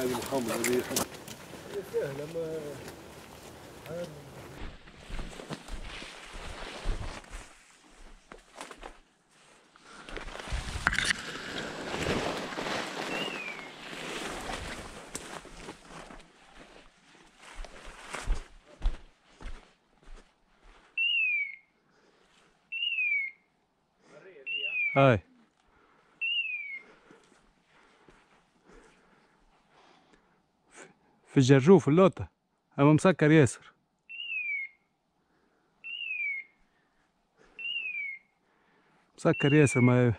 هذه محمد هذه سهله ما هاي. في الجرجوف اللوطة. أما مسكر ياسر. مسكر ياسر ما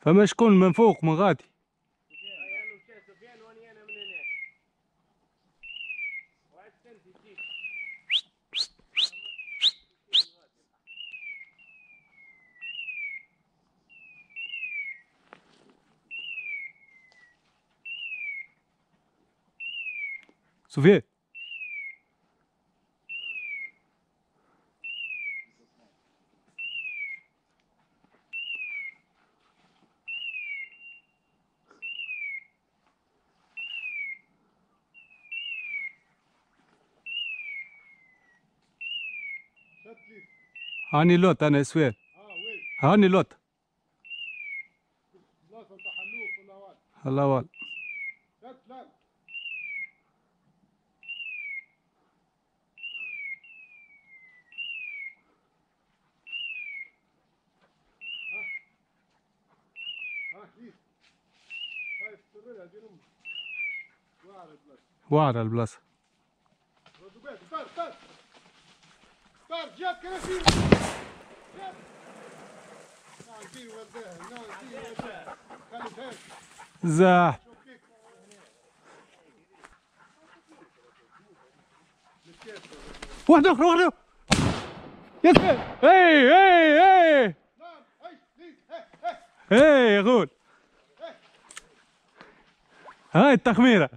فما شكون من فوق من غادي؟ سفيان هاني سويان آه وين هاني لوط بلاصه الله وال شت لا ها ها طار زاح واحدة أخرى واحدة يا سفيان اي اي اي اي يا غول هاي التخميرة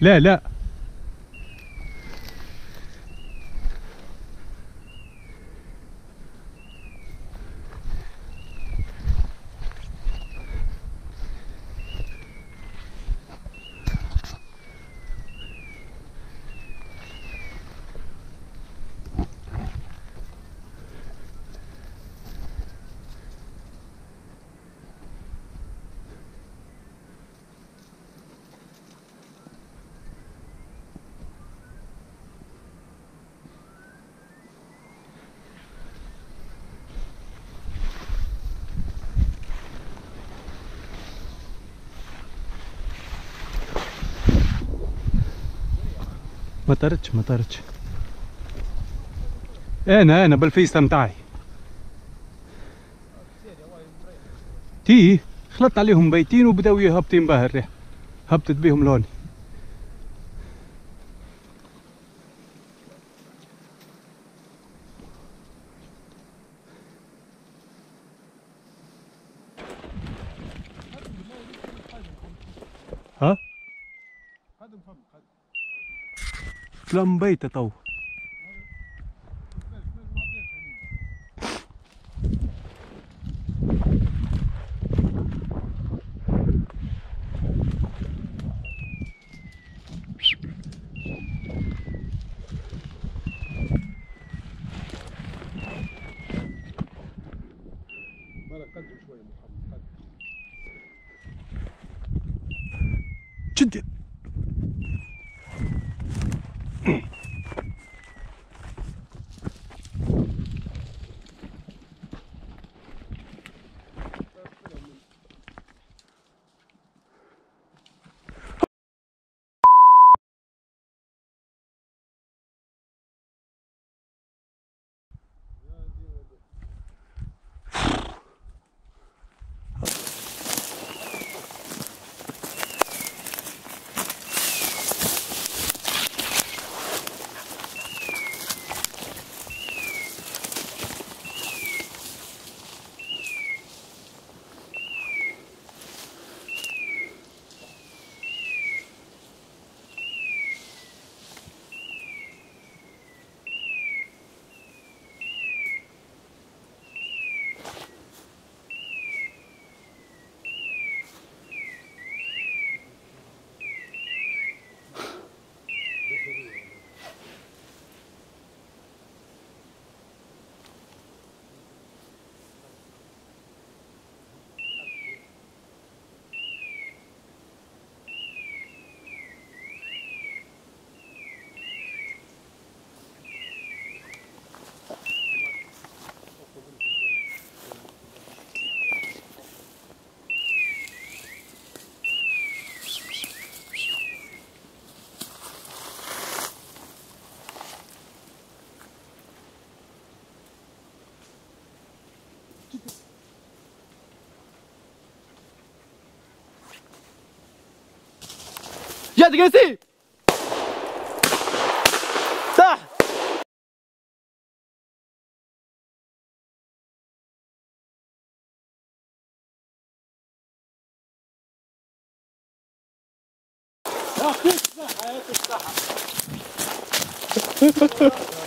لا لا. ما طرتش ما طرتش أنا أنا بالفيستا متاعي. تي خلطت عليهم بيتين وبداو يهبطين بها الريح هبطت بيهم لوني. تلمبيته تو جدا Shut the see! Stop! Ah,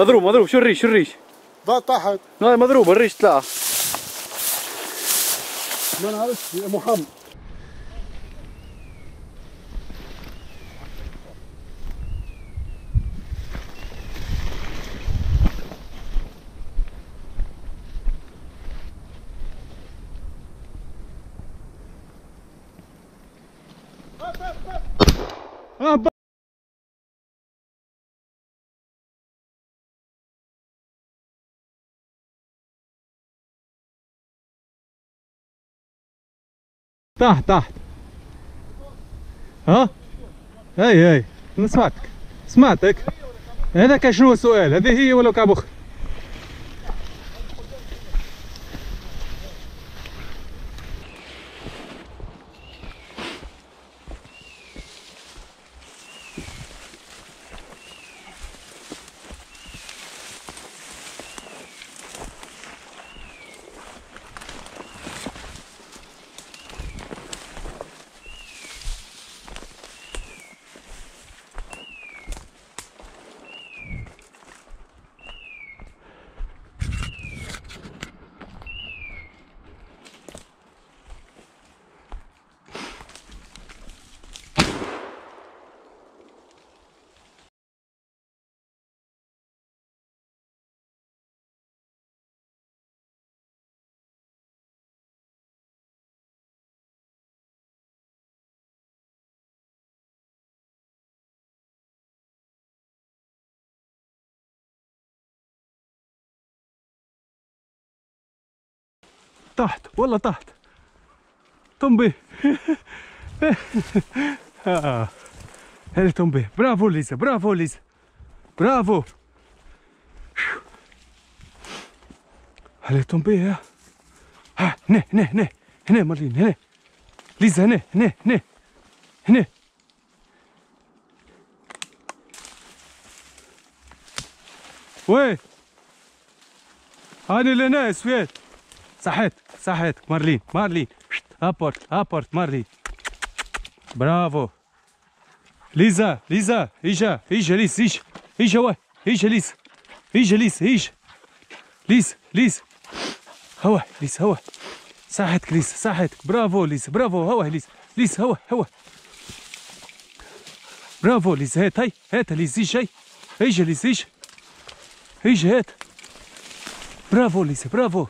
مضروب مضروب. شو الريش؟ شو الريش؟ لا مضروب. الريش طلع. ما نعرفش محمد. تحت تحت. ها؟ هي هي أنا سمعتك. سمعتك. هذاك شنو السؤال؟ هذه هي ولا كابوخ طحت والله طحت طنبي آه. هذه طنبي برافو ليزا برافو ليزا. برافو. هذه طنبي ها ها هنا هنا هنا هنا مارلين هنا. ليزا هنا هنا هنا هنا. وي. هاني لهنا سويت صحيت صحيت مارلين مارلين. ابورت ابورت مارلين. برافو. ليزا ليزا ايجا ايجا ليس ايجا ايجا وين ايجا ليس. ايجا ليس ايجا ليس ليس. هوا ليس هوا صحتك ليس صحتك. برافو ليس. برافو هوا ليس. ليس هوا هوا برافو ليس. هات هاي. هات ليس ايجا ايجا ليس ايجا ايجا هات. برافو ليس برافو.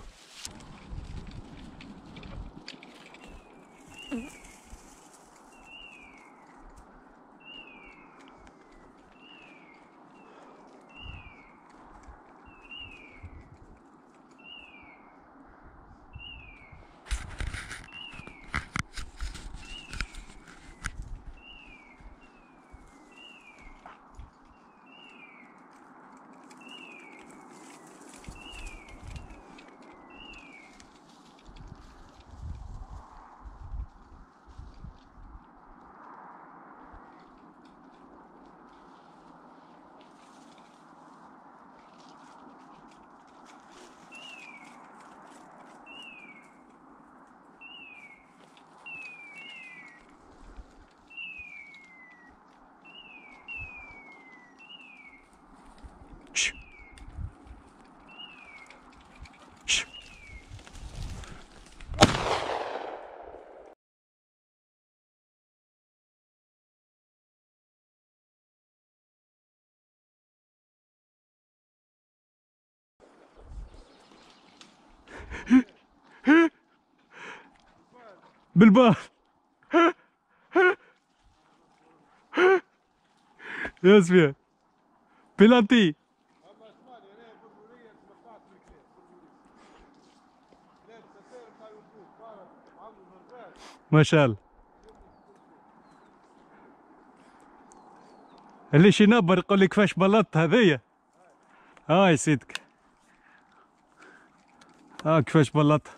يوتيوب فارق عامل مرزاق ما شاء الله. اللي شي نبر يقول لك كيفاش بلطت هذيا. هاي سيدك ها كيفاش بلطت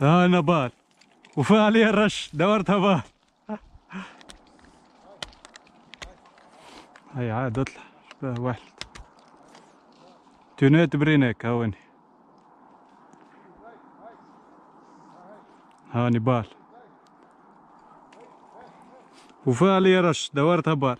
ها نبال. وفا عليها الرش دورتها بال هاي عاد اطلع شبه واحد تونيت برينك هاوني ها نبال وفا عليها رش دورتها بال